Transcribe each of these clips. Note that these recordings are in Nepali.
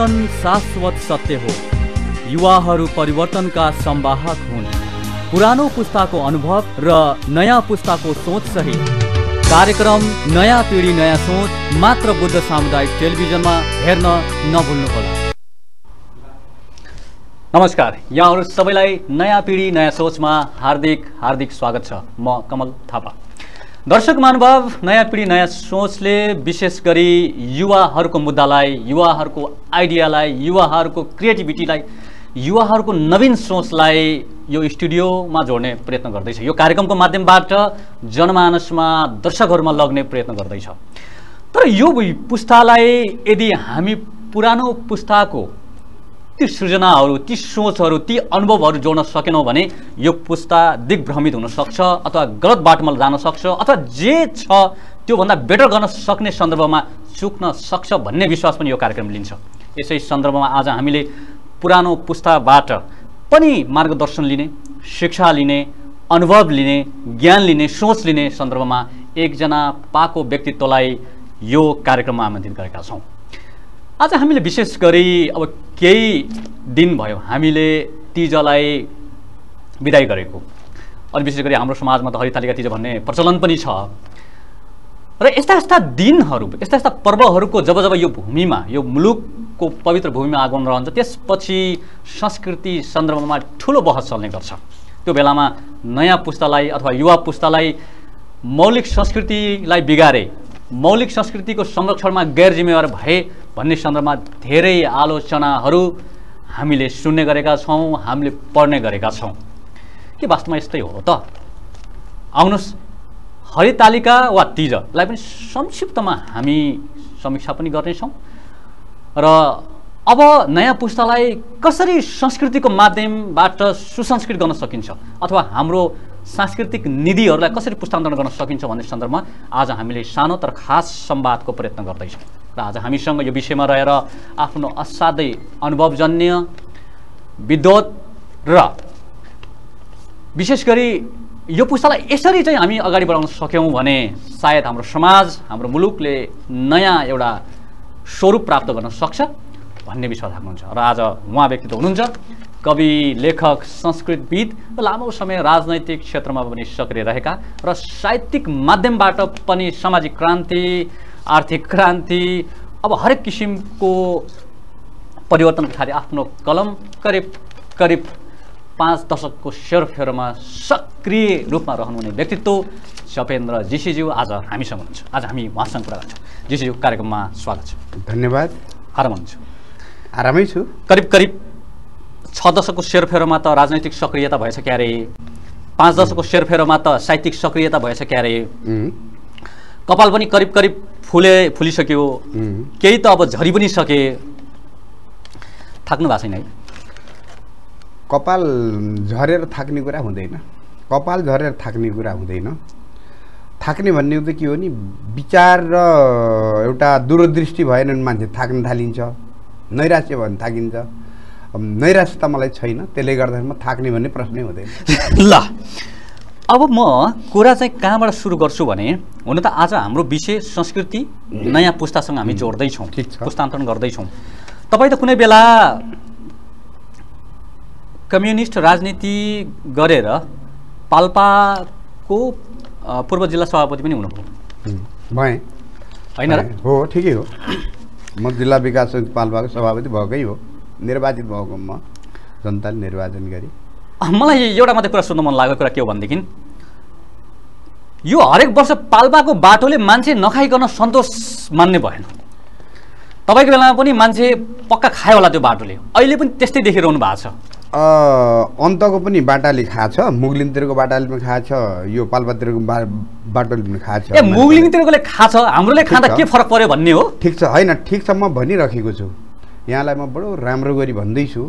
परिवर्तन शाश्वत सत्य हो। युवाहरू परिवर्तनका संवाहक हुन्। पुरानो पुस्ताको अनुभव र नयाँ पुस्ताको सोच सहित कार्यक्रम नयाँ पिँढी नयाँ सोच मात्र बुद्ध सामुदायिक टेलिभिजनमा हेर्न नभुल्नुहोला। नमस्कार यहाँहरू सबैलाई नयाँ पिँढी नयाँ सोचमा हार्दिक हार्दिक स्वागत छ। म कमल थापा। दर्शक महानुभाव नयाँ पिँढी नयाँ सोचले विशेष गरी युवाहरूको मुद्दालाई युवाहरूको आइडियालाई युवाहरूको क्रिएटिभिटीलाई युवाहरूको नवीन सोचलाई यो स्टुडियोमा जोड्ने प्रयत्न गर्दैछ। यो कार्यक्रमको माध्यमबाट जनमानसमा दर्शकहरूमा लग्ने प्रयत्न गर्दैछ। तर यो पुस्तालाई यदि हामी पुरानो पुस्ताको ती सृजनाहरू ती सोचहरू ती अनुभवहरू जोड्न सकेनौँ भने यो पुस्ता दिग्भ्रमित हुनसक्छ अथवा गलत बाटोमा जान सक्छ अथवा जे छ त्योभन्दा बेटर गर्न सक्ने सन्दर्भमा चुक्न सक्छ भन्ने विश्वास पनि यो कार्यक्रम लिन्छ। यसै सन्दर्भमा आज हामीले पुरानो पुस्ताबाट पनि मार्गदर्शन लिने शिक्षा लिने अनुभव लिने ज्ञान लिने सोच लिने सन्दर्भमा एकजना पाको व्यक्तित्वलाई यो कार्यक्रममा आमन्त्रित गरेका छौँ। आज हामीले विशेष गरी अब केही दिन भयो हामीले तिजलाई विदाय गरेको। अनि विशेष गरी हाम्रो समाजमा त हरितालिका तिज भन्ने प्रचलन पनि छ। र यस्ता यस्ता दिनहरू यस्ता यस्ता पर्वहरूको जब जब यो भूमिमा यो मुलुकको पवित्र भूमिमा आगमन रहन्छ त्यसपछि संस्कृति सन्दर्भमा ठुलो बहस चल्ने गर्छ। त्यो बेलामा नयाँ पुस्तालाई अथवा युवा पुस्तालाई मौलिक संस्कृतिलाई बिगारे मौलिक संस्कृतिको संरक्षणमा गैर जिम्मेवार भए भन्ने सन्दर्भमा धेरै आलोचनाहरू हामीले सुन्ने गरेका छौँ हामीले पढ्ने गरेका छौँ। के वास्तवमा यस्तै हो त? आउनुहोस्। हरितालिका वा तिजलाई पनि संक्षिप्तमा हामी समीक्षा पनि गर्नेछौँ। र अब नयाँ पुस्तालाई कसरी संस्कृतिको माध्यमबाट सुसंस्कृत गर्न सकिन्छ? अथवा हाम्रो सांस्कृतिक निधिहरूलाई कसरी पुस्तान्तरण गर्न सकिन्छ भन्ने सन्दर्भमा आज हामीले सानो तर खास संवादको प्रयत्न गर्दैछौँ। र आज हामीसँग यो विषयमा रहेर आफ्नो असाध्यै अनुभवजन्य विद्वत र विशेष गरी यो पुस्तालाई यसरी चाहिँ हामी अगाडि बढाउन सक्यौँ भने सायद हाम्रो समाज हाम्रो मुलुकले नयाँ एउटा स्वरूप प्राप्त गर्न सक्छ भन्ने विश्वास राख्नुहुन्छ। र आज उहाँ व्यक्तित्व हुनुहुन्छ। कवि लेखक संस्कृतविद र लामो समय राजनैतिक क्षेत्रमा पनि सक्रिय रहेका र साहित्यिक माध्यमबाट पनि सामाजिक क्रान्ति आर्थिक क्रान्ति अब हरेक किसिमको परिवर्तनको खालि आफ्नो कलम करिब करिब पाँच दशकको सेरफेरोमा सक्रिय रूपमा रहनुहुने व्यक्तित्व सपेन्द्र जीसीज्यू आज हामीसँग हुनुहुन्छ। आज हामी उहाँसँग कुरा गर्छौँ। जीसीज्यू कार्यक्रममा स्वागत छ। धन्यवाद। आराम हुनुहुन्छ। आरामै छु। करिब करिब छ दशकको सेरफेरोमा त राजनैतिक सक्रियता भएछ क्यारे। पाँच दशकको सेरफेरोमा त साहित्यिक सक्रियता भएछ क्यारे। कपाल पनि करिब करिब फुले फुलिसक्यो। केही त अब झरी पनि सके। थाक्नु भएको छैन है। कपाल झरेर थाक्ने कुरा हुँदैन। कपाल झरेर थाक्ने कुरा हुँदैन। थाक्ने भन्ने चाहिँ के हो नि विचार र एउटा दूरदृष्टि भएन भने मान्छे थाक्न थालिन्छ। नैराश्य भयो भने थाकिन्छ। अब नैराश्य त मलाई छैन त्यसले गर्दाखेरिमा थाक्ने भन्ने प्रश्नै हुँदैन। ल अब म कुरा चाहिँ कहाँबाट सुरु गर्छु भने हुन त आज हाम्रो विषय संस्कृति नयाँ पुस्तासँग हामी जोड्दैछौँ। पुस्तान्तरण गर्दैछौँ। तपाईँ त कुनै बेला कम्युनिस्ट राजनीति गरेर पाल्पाको पूर्व जिल्ला सभापति पनि हुनुभयो। भएँ। होइन। हो ठिकै हो। म जिल्ला विकास समिति पाल्पाको सभापति भएकै हो। निर्वाचित भएको म जनताले निर्वाचन गरी। मलाई एउटा मात्रै कुरा सोध्न मन लागेको कुरा के हो भनेदेखि यो हरेक वर्ष पाल्पाको बाटोले मान्छे नखाइकन सन्तोष मान्ने भएन। तपाईँको बेलामा पनि मान्छे पक्का खायो होला त्यो बाटोले। अहिले पनि त्यस्तै देखिरहनु भएको छ। अन्तको पनि बाटाले खाछ मुगलिनतिरको बाटाले पनि खाछ यो पाल्पातिरको बा बाटोले पनि खाछ। ए मुगलिङतिरकोले खाछ हाम्रोले खाँदा छ। के फरक पर्यो भन्ने हो? ठिक छ होइन ठिक छ म भनिराखेको छु। यहाँलाई म बडो राम्रो गरी भन्दैछु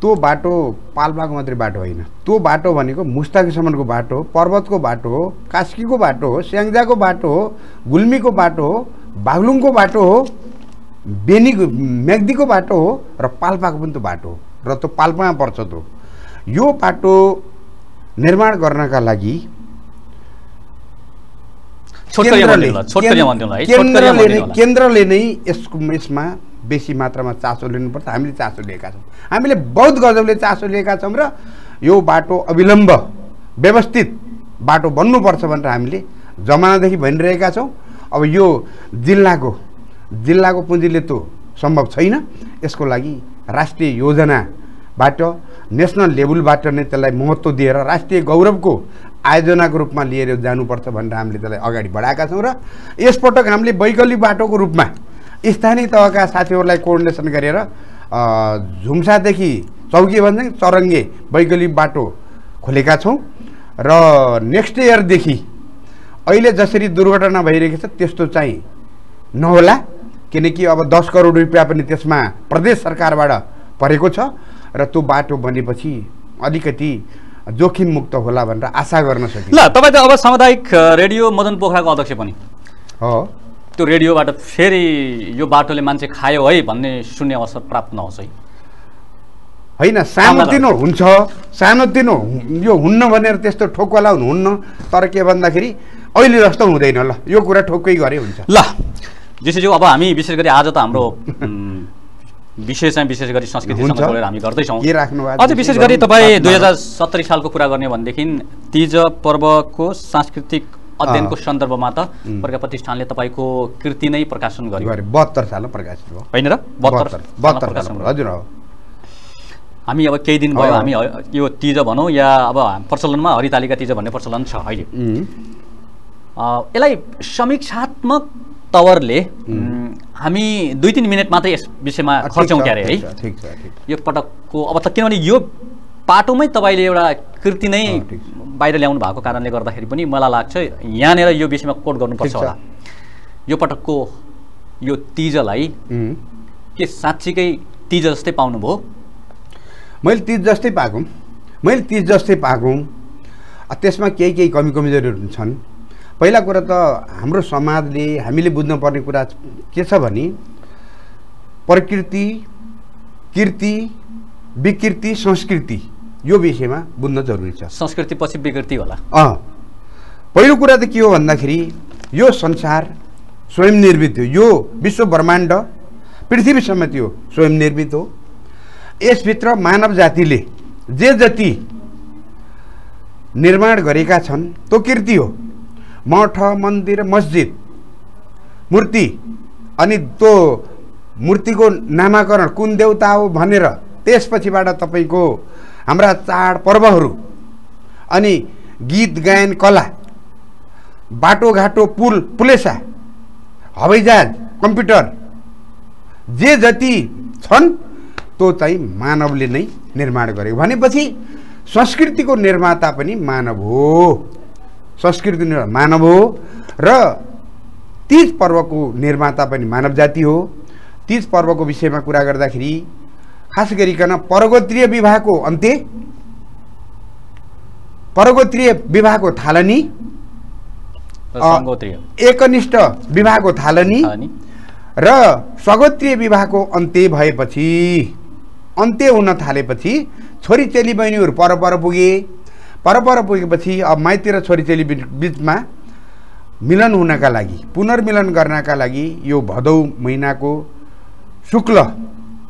त्यो बाटो पाल्पाको मात्रै बाटो होइन। त्यो बाटो भनेको मुस्ताकीसम्मको बाटो हो पर्वतको बाटो हो कास्कीको बाटो हो स्याङ्जाको बाटो हो गुल्मीको बाटो हो बागलुङको बाटो हो बेनीको म्याग्दीको बाटो हो र पाल्पाको पनि त्यो बाटो हो। र त्यो पाल्पामा पर्छ त्यो। यो बाटो निर्माण गर्नका लागि केन्द्रले नै होला। केन्द्रले नै यसको यसमा बेसी मात्रामा चासो लिनुपर्छ। हामीले चासो लिएका छौँ। हामीले बहुत गजबले चासो लिएका छौँ र यो बाटो अविलम्ब व्यवस्थित बाटो बन्नुपर्छ भनेर हामीले जमानादेखि भनिरहेका छौँ। अब यो जिल्लाको जिल्लाको पुँजीले त सम्भव छैन। यसको लागि राष्ट्रिय योजनाबाट नेसनल लेभलबाट नै त्यसलाई महत्त्व दिएर राष्ट्रिय गौरवको आयोजनाको रूपमा लिएर जानुपर्छ भनेर हामीले त्यसलाई अगाडि बढाएका छौँ र यसपटक हामीले वैकल्पिक बाटोको रूपमा स्थानीय तहका साथीहरूलाई कोअर्डिनेसन गरेर झुम्सादेखि चौकी भन्दा चरङ्गे वैकल्पिक बाटो खोलेका छौँ। र नेक्स्ट इयरदेखि अहिले जसरी दुर्घटना भइरहेको छ त्यस्तो चाहिँ नहोला। किनकि अब दस करोड रुपियाँ पनि त्यसमा प्रदेश सरकारबाट परेको छ र त्यो बाटो बनेपछि अलिकति जोखिममुक्त होला भनेर आशा गर्न सकिन्छ। ल तपाईँ त अब सामुदायिक रेडियो मदन पोखराको अध्यक्ष पनि। हो। त्यो रेडियोबाट फेरि यो बाटोले मान्छे खायो है भन्ने सुन्ने अवसर प्राप्त नहोस् है होइन सानोतिनो हुन्छ सानोतिनो यो हुन्न भनेर त्यस्तो लाउनु हुन्न तर के भन्दाखेरि अहिले जस्तो हुँदैन ल यो कुरा ठोक्कै गरे हुन्छ ल जेसीज्यू अब हामी विशेष गरी आज त हाम्रो विषय चाहिँ विशेष गरी संस्कृतिसँग। जोडेर हामी गर्दैछौँ अझ? विशेष गरी? तपाईँ दुई हजार सत्तरी सालको कुरा गर्ने भनेदेखि तिज पर्वको सांस्कृतिक अध्ययनको। सन्दर्भमा त. प्रज्ञा प्रतिष्ठानले तपाईँको कृति नै प्रकाशन गर्यो। गरे बहत्तर सालमा प्रकाशित भयो। होइन र? बहत्तर। हजुर हो। हामी अब केही दिन भयो। हामी यो तिज भनौँ या अब प्रचलनमा हरितालिका तिज भन्ने प्रचलन छ अहिले। यसलाई समीक्षात्मक तवरले हामी दुई तिन मिनट मात्रै यस विषयमा खर्चौँ क्यारे है? ठिक छ, ठिक छ ठिक यो पटकको अब त किनभने यो पाटोमै तपाईँले एउटा कृति नै। बाहिर ल्याउनु भएको कारणले गर्दाखेरि पनि मलाई लाग्छ यहाँनिर यो विषयमा कोट गर्नुपर्छ। होला। यो पटकको यो तिजलाई के साँच्चीकै तिज जस्तै पाउनुभयो? मैले तिज जस्तै पाएको। मैले तिज जस्तै पाएको। त्यसमा केही केही कमी कमजोरीहरू छन् पहिला कुरा त हाम्रो समाजले हामीले बुझ्नुपर्ने कुरा के छ भने प्रकृति कृति विकृति संस्कृति। यो विषयमा बुझ्न जरुरी छ। संस्कृति पछि विकृति होला। अँ। पहिलो कुरा त के हो भन्दाखेरि यो संसार स्वयं निर्मित हो। यो विश्व ब्रह्माण्ड पृथ्वी समेत यो स्वयं निर्मित हो। यसभित्र मानव जातिले जे जति निर्माण गरेका छन् त्यो कृति हो। मठ मन्दिर मस्जिद मूर्ति अनि त्यो मूर्तिको नामाकरण कुन देवता हो भनेर त्यसपछिबाट तपाईँको हाम्रा चाड पर्वहरू। अनि गीत गायन कला बाटोघाटो पुल पुलेसा हवाईजहाज कम्प्युटर जे जति छन् त्यो चाहिँ मानवले नै निर्माण गरेको। भनेपछि संस्कृतिको निर्माता पनि मानव हो। संस्कृति मानव हो र तिज पर्वको निर्माता पनि मानव जाति हो। तिज पर्वको विषयमा कुरा गर्दाखेरि खास गरिकन पर्वतीय विवाहको अन्त्य पर्वतीय विवाहको थालनी एकनिष्ठ विवाहको थालनी र स्वगोत्रीय विवाहको अन्त्य भएपछि अन्त्य हुन थालेपछि छोरी चेली बहिनीहरू पर पर पुगे। पर पर पुगेपछि अब माइती र छोरी चेली बिचमा मिलन हुनका लागि पुनर्मिलन गर्नका लागि यो भदौ महिनाको शुक्ल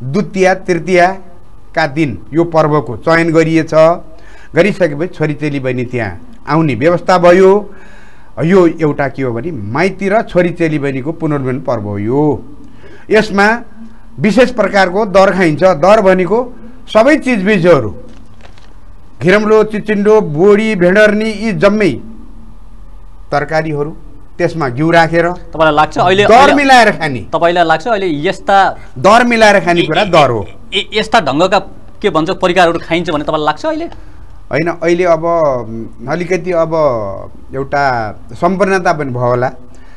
द्वितीया तृतीयाका दिन यो पर्वको चयन गरिएछ। गरिसकेपछि छोरी चेली बहिनी त्यहाँ आउने व्यवस्था भयो। यो एउटा के हो भने माइती र छोरी चेली बहिनीको पुनर्मिलन पर्व हो। यो यसमा विशेष प्रकारको दर खाइन्छ। दर भनेको सबै चिजबिजहरू। घिरम्लो चिचिन्डो बोडी भेडर्नी यी जम्मै तरकारीहरू त्यसमा घिउ राखेर तपाईँलाई लाग्छ अहिले दर मिलाएर खाने। तपाईँलाई लाग्छ अहिले यस्ता दर मिलाएर खाने कुरा दर हो। यस्ता ढङ्गका के भन्छ परिकारहरू खाइन्छ भन्ने तपाईँलाई लाग्छ अहिले? होइन अहिले अब अलिकति अब एउटा सम्पन्नता पनि भयो होला।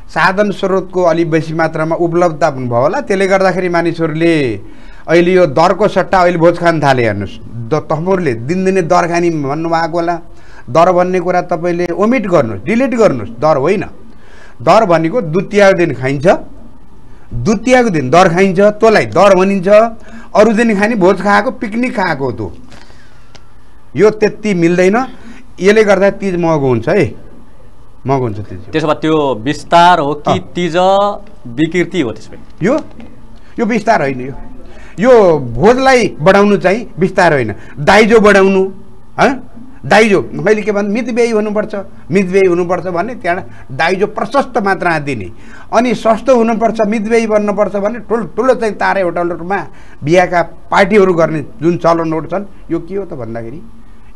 साधन स्रोतको अलिक बेसी मात्रामा उपलब्धता पनि भयो होला। त्यसले गर्दाखेरि मानिसहरूले अहिले यो दरको सट्टा अहिले भोज खान थाले हेर्नुहोस्। द तपाईँहरूले दिनदिनै दर खाने भन्नुभएको होला। दर भन्ने कुरा तपाईँले ओमिट गर्नुहोस् डिलिट गर्नुहोस्। दर होइन। दर भनेको द्वितीयको दिन खाइन्छ द्वितीयको दिन दर खाइन्छ तँलाई दर भनिन्छ। अरू दिन खाने भोज खाएको पिकनिक खाएको त्यो यो त्यति मिल्दैन। यसले गर्दा तिज महँगो हुन्छ है। महँगो हुन्छ तिज। त्यसो भए त्यो विस्तार हो कि। तिज विकृति हो त्यसो भए यो यो विस्तार होइन यो। यो भोजलाई बढाउनु चाहिँ विस्तार होइन। दाइजो बढाउनु हँ? दाइजो मैले के भन्नु मितव्ययी हुनुपर्छ मितव्ययी हुनुपर्छ भने त्यहाँ दाइजो प्रशस्त मात्रामा दिने अनि सस्तो हुनुपर्छ मितव्ययी बन्नुपर्छ भने ठुलो ठुलो चाहिँ तारे होटलहरूमा बिहाका पार्टीहरू गर्ने जुन चलनहरू छन् यो के हो त भन्दाखेरि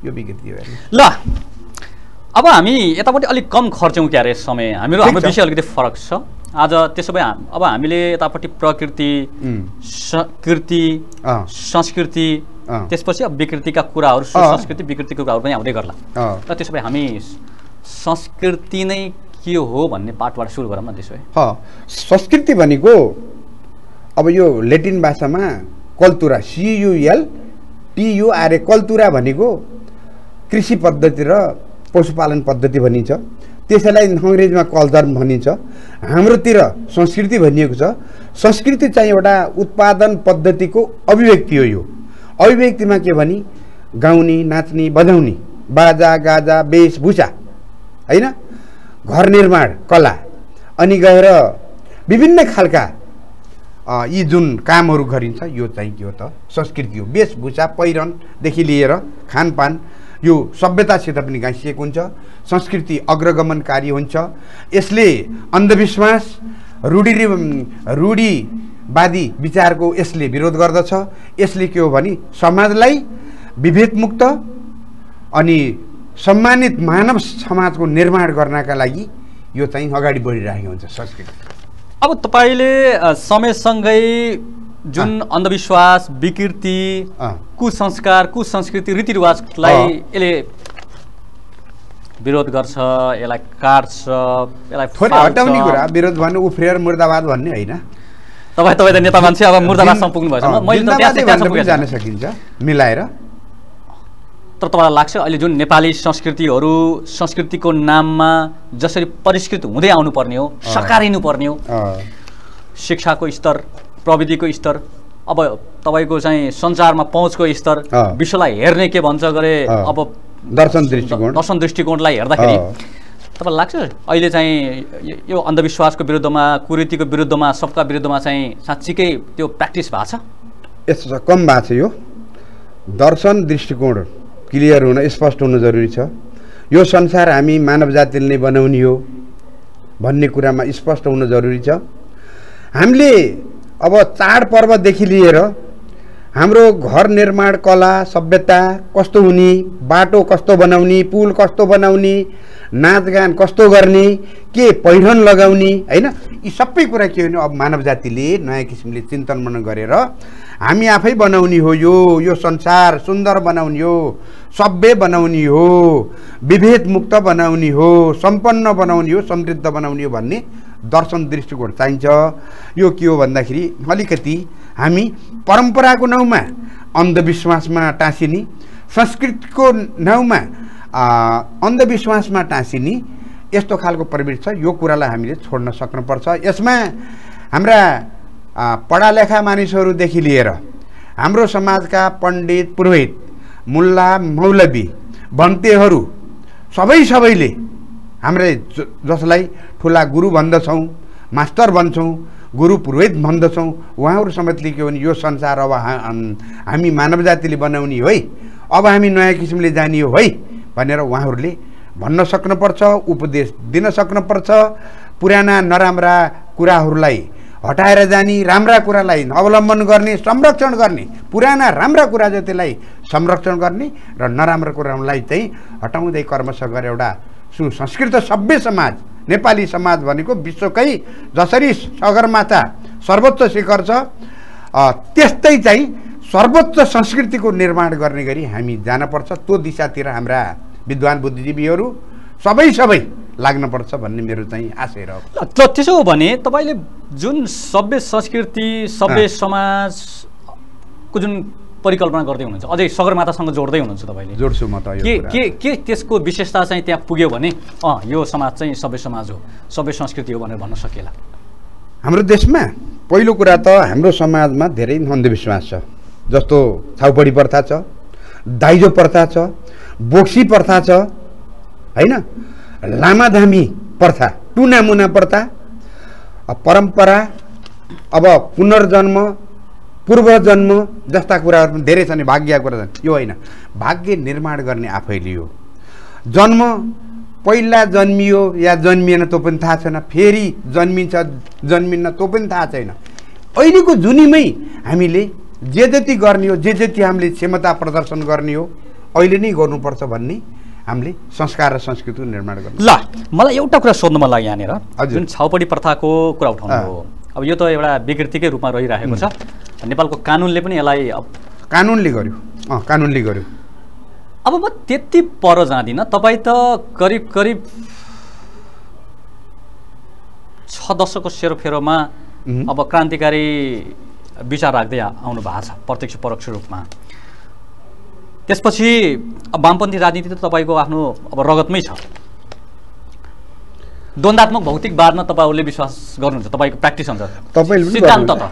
यो विकृति हो। ल अब हामी यतापट्टि अलिक कम खर्चौँ क्या अरे समय हामीहरू हाम्रो। विषय अलिकति फरक छ आज त्यसो भए अब हामीले यतापट्टि प्रकृति अँ, संस्कृति। त्यसपछि अब विकृतिका कुराहरू। संस्कृति विकृतिको कुराहरू पनि आउँदै गर्ला। र त्यसो भए हामी संस्कृति नै के हो भन्ने पाठबाट सुरु गरौँ न त्यसो भए। ह संस्कृति भनेको अब यो लेटिन भाषामा कल्तुरा सियुएल टियुआरए कल्तुरा भनेको कृषि पद्धति र पशुपालन पद्धति भनिन्छ। त्यसैलाई अङ्ग्रेजीमा कल्चर भनिन्छ। हाम्रोतिर संस्कृति भनिएको छ। संस्कृति चाहिँ एउटा उत्पादन पद्धतिको अभिव्यक्ति हो यो। अभिव्यक्तिमा के भने? गाउने नाच्ने बजाउने। बाजा गाजा वेशभूषा होइन? घर निर्माण कला। अनि गएर विभिन्न खालका यी जुन कामहरू गरिन्छ यो चाहिँ के हो त? संस्कृति हो। वेशभूषा पहिरनदेखि लिएर खानपान यो सभ्यतासित पनि गाँसिएको हुन्छ। संस्कृति अग्रगमनकारी हुन्छ। यसले अन्धविश्वास रूढि रूढिवादी विचारको यसले विरोध गर्दछ यसले के हो भने समाजलाई विभेदमुक्त अनि सम्मानित मानव समाजको निर्माण गर्नका लागि यो चाहिँ अगाडि बढिरहेको हुन्छ संस्कृति अब तपाईँले समयसँगै जुन अन्धविश्वास विकृति। कुसंस्कार कुसंस्कृति रीतिरिवाजलाई। यसले विरोध गर्छ यसलाई काट्छ यसलाई। हटाउने कुरा विरोध भन्नु उफ्रिएर मुर्दाबाद भन्ने होइन तपाईँ तपाईँ त नेता मान्छे अब मुर्दाबादसम्म जिन- पुग्नु भएछ मैले जान। सकिन्छ मिलाएर तर तपाईँलाई लाग्छ अहिले जुन नेपाली संस्कृतिहरू संस्कृतिको नाममा जसरी परिष्कृत हुँदै आउनुपर्ने हो अँ। सकारिनुपर्ने हो शिक्षाको स्तर प्रविधिको स्तर अब तपाईँको चाहिँ सञ्चारमा पहुँचको स्तर। विश्वलाई हेर्ने के भन्छ गरे। अब दर्शन दृष्टिकोण दर्शन दृष्टिकोणलाई हेर्दाखेरि। तपाईँलाई लाग्छ? अहिले चाहिँ यो- अन्धविश्वासको विरुद्धमा कुरीतिको विरुद्धमा सबका विरुद्धमा चाहिँ साँच्चीकै त्यो प्र्याक्टिस भएको छ? यस्तो छ कम भएको छ यो। दर्शन दृष्टिकोण क्लियर हुन स्पष्ट हुनु जरुरी छ। यो संसार हामी मानव जातिले नै बनाउने हो भन्ने कुरामा स्पष्ट हुनु जरुरी छ। हामीले अब चाडपर्वदेखि लिएर हाम्रो घर निर्माण कला सभ्यता कस्तो हुने बाटो कस्तो बनाउने पुल कस्तो बनाउने नाचगान कस्तो गर्ने के पहिरन लगाउने होइन? यी सबै कुरा के हो भने अब मानव जातिले नयाँ किसिमले चिन्तन मनन गरेर हामी आफै बनाउने हो यो यो संसार सुन्दर बनाउने हो सभ्य बनाउने हो विभेदमुक्त बनाउने हो सम्पन्न बनाउने हो समृद्ध बनाउने हो भन्ने दर्शन दृष्टिकोण चाहिन्छ। यो के हो भन्दाखेरि अलिकति हामी परम्पराको नाउँमा अन्धविश्वासमा टाँसिने संस्कृतिको नाउँमा अन्धविश्वासमा टाँसिने यस्तो खालको प्रवृत्ति छ। यो कुरालाई हामीले छोड्न सक्नुपर्छ। यसमा हाम्रा पढालेखा मानिसहरूदेखि लिएर हाम्रो समाजका पण्डित पुरोहित मुल्ला मौलवी भन्तेहरू सबै सबैले हाम्रै जसलाई ठुला गुरु भन्दछौँ मास्टर भन्छौँ गुरु पुरोहित भन्दछौँ। उहाँहरू समेतले के भने यो संसार अब हाम- मानव जातिले बनाउने हो है। अब हामी नयाँ किसिमले जाने हो है भनेर उहाँहरूले भन्न सक्नुपर्छ उपदेश दिन सक्नुपर्छ। पुराना नराम्रा कुराहरूलाई हटाएर जाने राम्रा कुरालाई अवलम्बन गर्ने संरक्षण गर्ने पुराना राम्रा कुरा जतिलाई संरक्षण गर्ने र नराम्रा कुरालाई चाहिँ हटाउँदै कर्मश गरेर एउटा सुसंस्कृत सभ्य समाज नेपाली समाज भनेको विश्वकै जसरी सगरमाथा सर्वोच्च शिखर छ त्यस्तै चाहिँ सर्वोच्च संस्कृतिको निर्माण गर्ने गरी हामी जानपर्छ त्यो दिशातिर हाम्रा विद्वान बुद्धिजीवीहरू सबै सबै लाग्नुपर्छ भन्ने मेरो चाहिँ आशय रह ल त त्यसो हो भने तपाईँले जुन सभ्य संस्कृति सभ्य। समाजको जुन परिकल्पना गर्दै हुनुहुन्छ। अझै सगरमाथासँग जोड्दै हुनुहुन्छ तपाईँले। जोड्छु म त के। के के त्यसको विशेषता चाहिँ त्यहाँ पुग्यो भने अँ यो समाज चाहिँ सभ्य समाज हो सभ्य संस्कृति हो भनेर भन्न सकिएला। हाम्रो देशमा पहिलो कुरा त हाम्रो समाजमा धेरै अन्धविश्वास छ। जस्तो छाउपडी प्रथा छ दाइजो प्रथा छ बोक्सी प्रथा छ होइन? लामाधामी प्रथा टुनामुना प्रथा परम्परा अब पुनर्जन्म पूर्वजन्म जस्ता कुराहरू पनि धेरै छन् भाग्यका कुरा छन्। यो होइन। भाग्य निर्माण गर्ने आफैले हो। जन्म पहिला जन्मियो या जन्मिएन त्यो पनि थाहा छैन। फेरि जन्मिन्छ जन्मिन्न त्यो पनि थाहा छैन। अहिलेको जुनीमै हामीले जे जति गर्ने हो जे जति हामीले क्षमता प्रदर्शन गर्ने हो अहिले नै गर्नुपर्छ भन्ने हामीले संस्कार र संस्कृतिको निर्माण गर्नु ल मलाई एउटा कुरा सोध्नु मन लाग्यो यहाँनिर। जुन छाउपडी प्रथाको कुरा उठाउनु। हो। अब यो त एउटा विकृतिकै रूपमा रहिरहेको छ। नेपालको कानुनले पनि यसलाई कानुनले गर्यो। अँ कानुनले गर्यो। अब म त्यति पर जाँदिनँ। तपाईँ त करिब करिब छ दशकको सेरोफेरोमा. अब क्रान्तिकारी विचार राख्दै आउनु भएको छ प्रत्यक्ष परोक्ष रूपमा। त्यसपछि अब वामपन्थी राजनीति त तपाईँको आफ्नो अब रगतमै छ। द्वन्दात्मक भौतिकवादमा तपाईँहरूले विश्वास गर्नुहुन्छ तपाईँको प्र्याक्टिस हुन्छ। सिद्धान्त त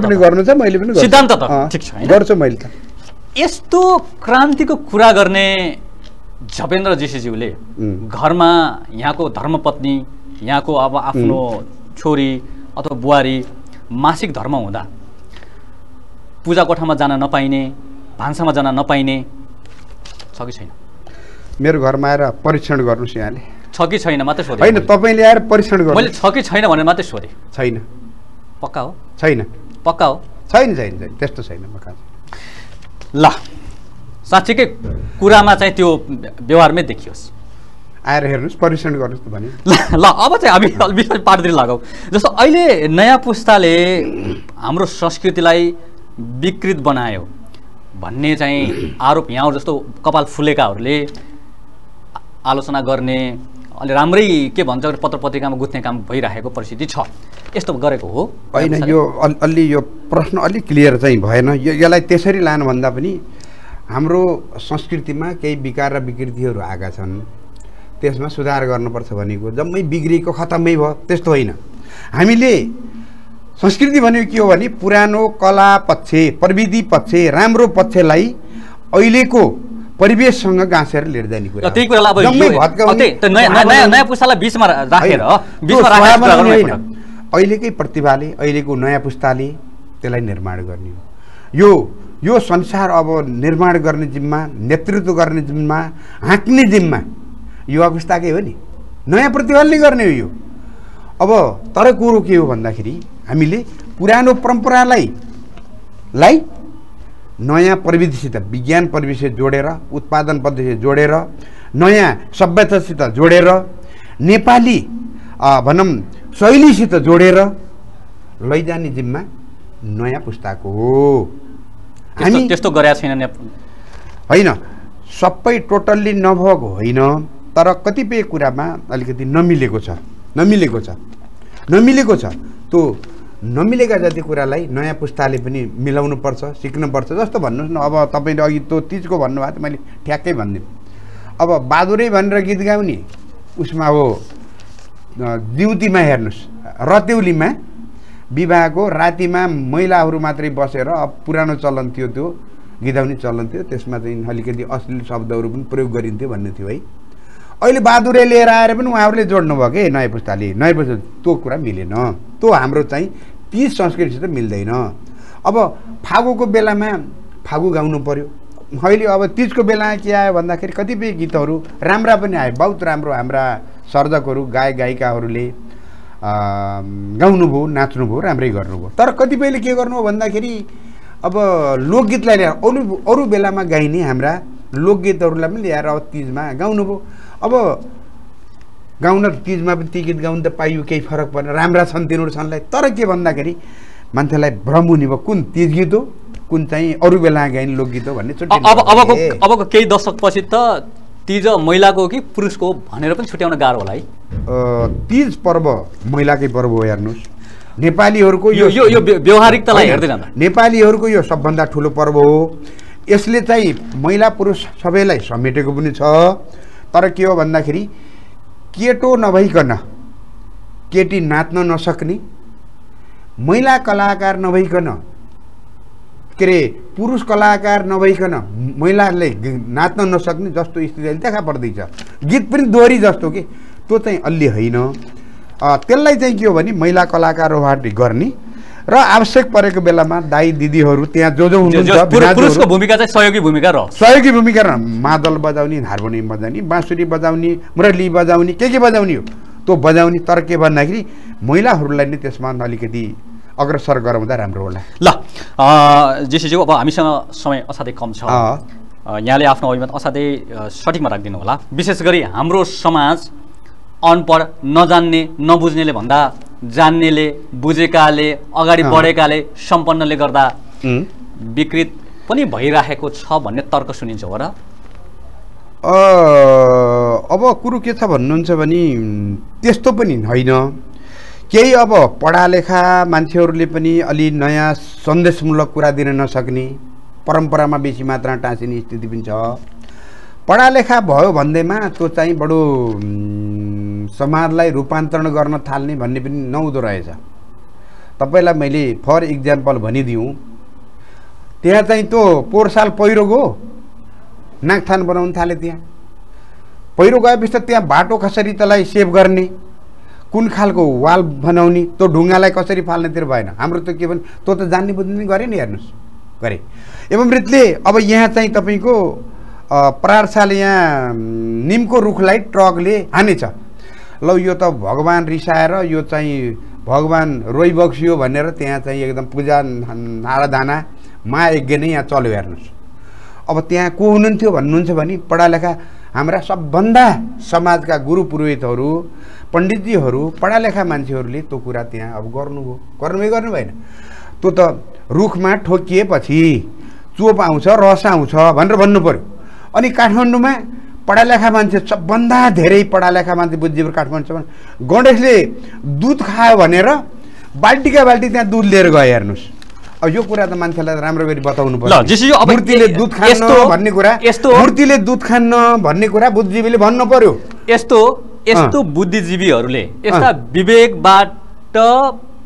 पनि मैले पनि। सिद्धान्त ठिक छ? गर्छु मैले त। यस्तो क्रान्तिको कुरा गर्ने झपेन्द्र जीसीज्यूले उम्. घरमा यहाँको धर्मपत्नी यहाँको अब आफ्नो छोरी अथवा बुहारी मासिक धर्म हुँदा पूजा कोठामा जान नपाइने भान्सामा जान नपाइने छ कि छैन? मेरो घरमा आएर परीक्षण गर्नुहोस् यहाँले। छ कि छैन मात्रै सोधेँ। होइन मैले। तपाईँले आएर परीक्षण मैले गर्नु छ कि छैन भनेर मात्रै सोधेँ। छैन। पक्का हो? छैन। पक्का हो? छैन छैन छैन। त्यस्तो छैन कहाँ ल साँच्चीकै कुरामा चाहिँ त्यो व्यवहारमै देखियोस्। आएर हेर्नुहोस् परीक्षण गर्नुहोस् त भने। ल ल अब चाहिँ हामी बिस्तारै पाठतिर लगाऊ जस्तो अहिले नयाँ पुस्ताले हाम्रो संस्कृतिलाई विकृत बनायो भन्ने चाहिँ आरोप यहाँ जस्तो कपाल फुलेकाहरूले आलोचना गर्ने अलि राम्रै के भन्छ भने पत्र पत्रिकामा गुत्ने काम भइरहेको परिस्थिति छ। यस्तो गरेको हो। होइन यो अल- अलि यो प्रश्न अलिक क्लियर चाहिँ भएन। यो यसलाई त्यसरी लानुभन्दा पनि हाम्रो संस्कृतिमा केही विकार र विकृतिहरू आएका छन्। त्यसमा सुधार गर्नुपर्छ भनेको जम्मै बिग्रिएको खतमै भयो त्यस्तो होइन। हामीले संस्कृति भनेको के हो भने पुरानो कला पक्ष प्रविधि पक्ष राम्रो पक्षलाई अहिलेको परिवेशसँग गाँसेर लिएर जाने कुरा। त्यही कुरालाई नयाँ पुस्तालाई बिचमा राखेर होइन। अहिलेकै प्रतिभाले अहिलेको नयाँ पुस्ताले त्यसलाई निर्माण गर्ने हो यो यो संसार अब निर्माण गर्ने जिम्मा नेतृत्व गर्ने जिम्मा हाँक्ने जिम्मा युवा पुस्ताकै हो नि नयाँ प्रतिभाले गर्ने हो यो अब तर कुरो के हो भन्दाखेरि हामीले पुरानो परम्परालाई लाई नयाँ प्रविधिसित विज्ञान प्रविधिसित जोडेर उत्पादन पद्धतिसित जोडेर नयाँ सभ्यतासित जोडेर नेपाली भनौँ शैलीसित जोडेर लैजाने जिम्मा नयाँ पुस्ताको हो। हामी त्यस्तो गरेका छैन होइन सबै टोटल्ली नभएको होइन तर कतिपय कुरामा अलिकति नमिलेको छ। नमिलेको छ। नमिलेको छ। त्यो नमिलेका जति कुरालाई नयाँ पुस्ताले पनि मिलाउनु पर्छ सिक्नुपर्छ। जस्तो भन्नुहोस् न अब तपाईँले अघि त्यो तिजको भन्नुभएको थियो मैले ठ्याक्कै भनिदिउँ अब बहादुरै भनेर गीत गाउने उसमा हो दिउतीमा हेर्नुहोस् रतेउलीमा विवाहको रातिमा महिलाहरू मात्रै बसेर अब पुरानो चलन थियो त्यो गिदाउने चलन थियो। त्यसमा चाहिँ अलिकति अश्लील शब्दहरू पनि प्रयोग गरिन्थ्यो भन्ने थियो है। अहिले बहादुरे लिएर आएर पनि उहाँहरूले जोड्नु भयो कि? नयाँ पुस्ताले। नयाँ पुस्ता त्यो कुरा मिलेन। त्यो हाम्रो चाहिँ तिज संस्कृतिसित मिल्दैन। अब फागुको बेलामा फागु गाउनु पर्यो। अहिले अब तिजको बेलामा के आयो भन्दाखेरि कतिपय गीतहरू राम्रा पनि आयो बहुत राम्रो हाम्रा सर्जकहरू गायक गायिकाहरूले गाउनुभयो नाच्नुभयो राम्रै गर्नुभयो तर कतिपयले के गर्नुभयो भन्दाखेरि अब लोकगीतलाई ल्याएर अरू अरू बेलामा गाइने हाम्रा लोकगीतहरूलाई पनि ल्याएर अब तिजमा गाउनुभयो अब गाउन तिजमा पनि ती गीत गाउनु त पाइयो केही फरक परेन। राम्रा छन् तिनीहरू छन्लाई तर के भन्दाखेरि मान्छेलाई भ्रम हुने भयो कुन तिज गीत हो कुन चाहिँ अरू बेला गाइने लोकगीत हो भन्ने अब अबको अबको केही दशकपछि त तिज महिलाको हो कि पुरुषको हो भनेर पनि छुट्याउन गाह्रो होला है। तिज पर्व महिलाकै पर्व हो हेर्नुहोस्। नेपालीहरूको यो यो यो व्य- व्यवहारिकतालाई होइन, हेर्दै जाँदा। नेपालीहरूको यो सबभन्दा ठुलो पर्व हो। यसले चाहिँ महिला पुरुष सबैलाई समेटेको पनि छ। तर के हो भन्दाखेरि केटो नभइकन केटी नाच्न नसक्ने महिला कलाकार नभइकन के अरे पुरुष कलाकार नभइकन महिलाले नाच्न नसक्ने जस्तो स्थिति अहिले देखा पर्दैछ। गीत पनि दोहोरी जस्तो कि? त्यो चाहिँ अलि होइन। त्यसलाई चाहिँ के हो भने महिला कलाकारहरूले गर्ने र आवश्यक परेको बेलामा दाई दिदीहरू त्यहाँ जो जो हुनुहुन्छ भूमिका चाहिँ सहयोगी भूमिका रह सहयोगी भूमिका र मादल बजाउने हार्मोनियम बजाउने बाँसुरी बजाउने मुरली बजाउने के के बजाउने हो त्यो बजाउने तर के भन्दाखेरि महिलाहरूलाई नै त्यसमा अलिकति अग्रसर गराउँदा राम्रो होला। ल जेसीज्यू अब हामीसँग समय असाध्यै कम छ। यहाँले आफ्नो अभिमत असाध्यै सठिकमा राखिदिनु होला। विशेष गरी हाम्रो समाज अनपढ नजान्ने नबुझ्नेले भन्दा जान्नेले बुझेकाले अगाडि। बढेकाले सम्पन्नले गर्दा विकृत पनि भइराखेको छ भन्ने तर्क सुनिन्छ हो र? अब कुरो के छ भन्नुहुन्छ भने त्यस्तो पनि होइन। केही अब पढालेखा मान्छेहरूले पनि अलि नयाँ सन्देशमूलक कुरा दिन नसक्ने परम्परामा बेसी मात्रामा टाँसिने स्थिति पनि छ। पढालेखा भयो भन्दैमा त्यो चाहिँ बडो समाजलाई रूपान्तरण गर्न थाल्ने भन्ने पनि नहुँदो रहेछ। तपाईँलाई मैले फर इक्जाम्पल भनिदिउँ। त्यहाँ चाहिँ त्यो पोहोर साल पहिरो गयो नाकथान बनाउनु थाले त्यहाँ। पहिरो गएपछि त त्यहाँ बाटो कसरी त्यसलाई सेभ गर्ने? कुन खालको वाल बनाउने? त्यो ढुङ्गालाई कसरी फाल्नेतिर भएन? हाम्रो त के भने त्यो त जान्ने बुझ्ने गरे नि हेर्नुहोस्। गरे। एवं रीतले अब यहाँ चाहिँ तपाईँको अ, प्रारसाल यहाँ निमको रुखलाई ट्रकले हानेछ। ल यो त भगवान् रिसाएर यो चाहिँ भगवान् रोइ बक्सियो भनेर त्यहाँ चाहिँ एकदम पूजा नाराधाना महायज्ञ नै यहाँ चल्यो हेर्नुहोस्। अब त्यहाँ को हुनुहुन्थ्यो भन्नुहुन्छ भने पढालेखा हाम्रा सबभन्दा समाजका गुरु पुरोहितहरू पण्डितजीहरू पढालेखा मान्छेहरूले त्यो कुरा त्यहाँ अब गर्नुभयो गर्नुभयो गर्नु भएन। त्यो त रुखमा ठोकिएपछि चोप आउँछ रस आउँछ भनेर भन्नु पऱ्यो अनि काठमाडौँमा पढालेखा मान्छे सबभन्दा धेरै पढालेखा मान्छे बुद्धिजीवी काठमाडौँ गणेशले दुध खायो भनेर बाल्टीका बाल्टी त्यहाँ दुध लिएर गयो हेर्नुहोस् अब यो कुरा त मान्छेलाई राम्रो गरी बताउनु अब मूर्तिले दुध खान्न यस्तो- भन्ने कुरा यस्तो- मूर्तिले दुध खान्न भन्ने कुरा बुद्धिजीवीले भन्नु पर्यो यस्तो यस्तो बुद्धिजीवीहरूले यस्ता। विवेकबाट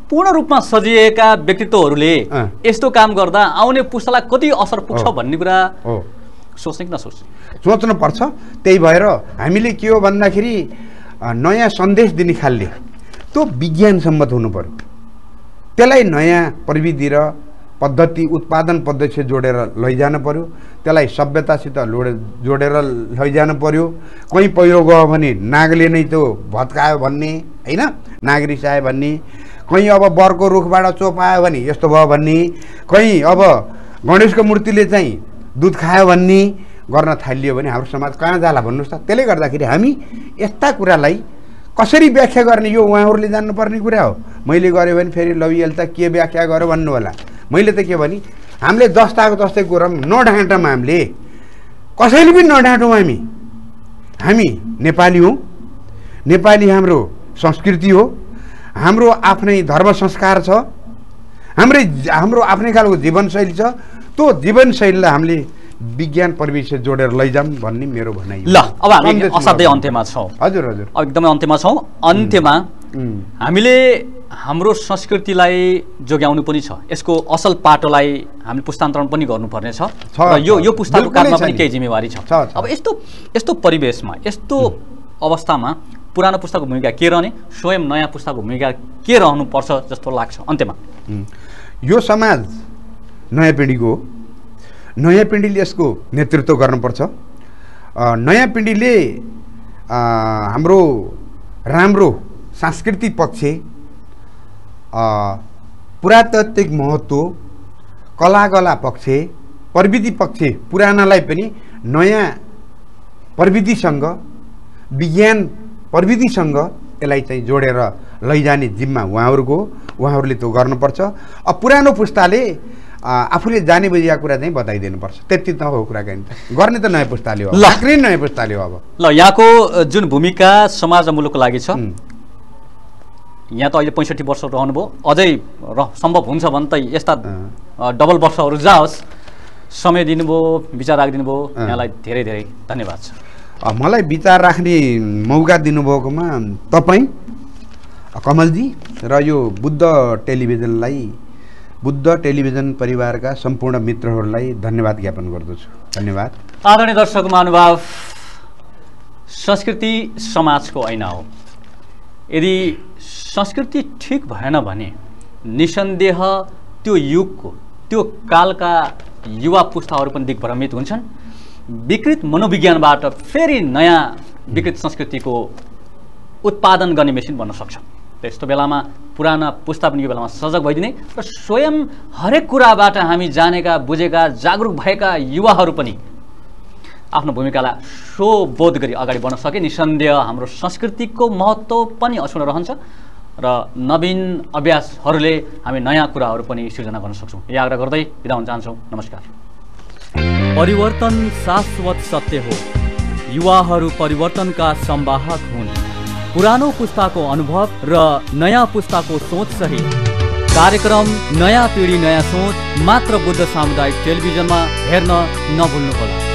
पूर्ण रूपमा सजिएका व्यक्तित्वहरूले। यस्तो काम गर्दा आउने पुस्तालाई कति असर पुग्छ। भन्ने कुरा सोच्ने कि नसोच्ने सोच्नुपर्छ त्यही भएर हामीले के हो भन्दाखेरि नयाँ सन्देश दिने खालले त्यो विज्ञानसम्मत हुनु पर्यो। त्यसलाई नयाँ प्रविधि र पद्धति उत्पादन पद्धति जोडेर लैजानु पर्यो। त्यसलाई सभ्यतासित लोडे जोडेर लैजानु पर्यो। कहीँ पहिरो गयो भने नागले नै त्यो भत्कायो भन्ने होइन? नाग रिसायो भन्ने। कहीँ अब बरको रुखबाट चोप आयो भने यस्तो भयो भन्ने। कहीँ अब गणेशको मूर्तिले चाहिँ दुध खायो भन्ने गर्न थालियो भने हाम्रो समाज कहाँ जाला भन्नुहोस् त? त्यसले गर्दाखेरि हामी यस्ता कुरालाई कसरी व्याख्या गर्ने यो उहाँहरूले जान्नुपर्ने कुरा हो। मैले गरेँ भने फेरि लौ यसले त के व्याख्या गर्यो भन्नु होला मैले त के भने हामीले जस्ताको जस्तै कुरा नढाँटौँ हामीले। कसैले पनि नढाँटौँ हामी। हामी नेपाली हौँ। नेपाली हाम्रो संस्कृति हो। हाम्रो आफ्नै धर्म संस्कार छ। हाम्रै हाम्रो आफ्नै खालको जीवनशैली छ। त्यो जीवनशैलीलाई हामीले विज्ञान प्रविधि जोडेर लैजाऊँ भन्ने मेरो भनाइ। ल अब हामी असाध्यै अन्त्यमा छौँ। हजुर हजुर। अब एकदमै अन्त्यमा छौँ। अन्त्यमा हामीले हाम्रो संस्कृतिलाई जोगाउनु पनि छ। यसको असल पाटोलाई हामीले पुस्तान्तरण पनि गर्नुपर्ने छ। छ, र यो। यो पुस्ताको काममा पनि। केही जिम्मेवारी छ। अब यस्तो यस्तो परिवेशमा यस्तो अवस्थामा पुरानो पुस्ताको भूमिका के रहने स्वयं नयाँ पुस्ताको भूमिका के रहनुपर्छ जस्तो लाग्छ? अन्त्यमा। यो समाज नयाँ पिँढीको हो नयाँ पिँढीले यसको नेतृत्व गर्नुपर्छ नयाँ पिँढीले हाम्रो राम्रो सांस्कृतिक पक्ष पुरातात्विक महत्त्व कला कला पक्ष प्रविधि पक्ष पुरानालाई पनि नयाँ प्रविधिसँग विज्ञान प्रविधिसँग यसलाई चाहिँ जोडेर लैजाने जिम्मा उहाँहरूको। उहाँहरूले त्यो गर्नुपर्छ पुरानो पुस्ताले आफूले जाने बुझेका कुरा चाहिँ बताइदिनुपर्छ। त्यति त हो कुराकानी त। गर्ने त नयाँ पुस्ताले हो ल। आखिरी नयाँ पुस्ताले हो अब। ल यहाँको जुन भूमिका समाज र मुलुकको लागि छ यहाँ त अहिले पैँसठी वर्ष रहनुभयो। अझै र सम्भव हुन्छ भने त यस्ता डबल वर्षहरू जाओस्। समय दिनुभयो विचार राखिदिनु भयो। यहाँलाई धेरै धेरै धन्यवाद छ। मलाई विचार राख्ने मौका दिनुभएकोमा तपाईँ कमलजी र यो बुद्ध टेलिभिजनलाई बुद्ध टेलिभिजन परिवारका सम्पूर्ण मित्रहरूलाई धन्यवाद ज्ञापन गर्दछु। धन्यवाद। आदरणीय दर्शक महानुभाव संस्कृति समाजको ऐना हो। यदि संस्कृति ठिक भएन भने निसन्देह त्यो युगको त्यो कालका युवा पुस्ताहरू पनि दिग्भ्रमित हुन्छन्। विकृत मनोविज्ञानबाट फेरि नयाँ विकृत संस्कृतिको उत्पादन गर्ने मेसिन बन्न सक्छ। त यस्तो बेलामा पुराना पुस्ता पनि यो बेलामा सजग भइदिने र स्वयं हरेक कुराबाट हामी जानेका बुझेका जागरुक भएका युवाहरू पनि आफ्नो भूमिकालाई सोबोध गरी अगाडि बढ्न सके। निसन्देह हाम्रो संस्कृतिको महत्त्व पनि अछुन रहन्छ र नवीन अभ्यासहरूले हामी नयाँ कुराहरू पनि सिर्जना गर्न सक्छौँ। यही आग्रह गर्दै बिदा हुन चाहन्छौँ। नमस्कार। परिवर्तन शाश्वत सत्य हो। युवाहरू परिवर्तनका संवाहक हुन्। पुरानो पुस्ताको अनुभव र नयाँ पुस्ताको सोच सहित कार्यक्रम नयाँ पिँढी नयाँ सोच मात्र बुद्ध सामुदायिक टेलिभिजनमा हेर्न नभुल्नुहोला।